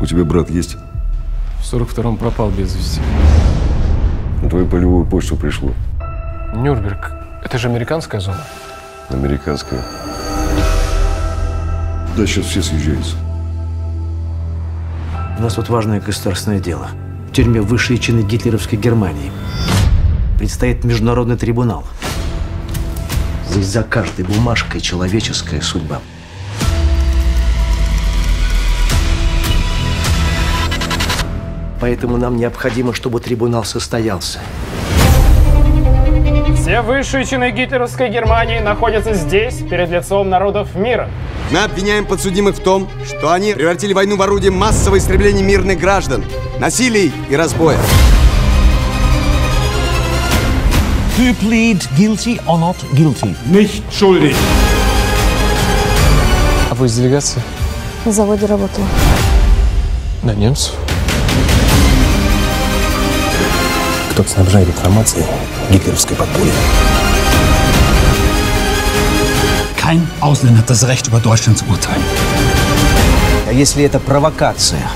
У тебя брат есть? В 42-м пропал без вести. На твою полевую почту пришло. Нюрнберг. Это же американская зона. Американская. Да, сейчас все съезжаются. У нас тут важное государственное дело. В тюрьме высшие чины гитлеровской Германии. Предстоит международный трибунал. Здесь за каждой бумажкой человеческая судьба. Поэтому нам необходимо, чтобы трибунал состоялся. Все высшие чины гитлеровской Германии находятся здесь, перед лицом народов мира. Мы обвиняем подсудимых в том, что они превратили войну в орудие массового истребления мирных граждан, насилий и разбоя. Do you plead guilty or not guilty? Nicht schuldig. А вы из делегации? На заводе работала. На немцев. Кто снабжает информацией гитлеровской подполье? Kein Ausländer hat das Recht, über Deutschland zu urteilen. А если это провокация?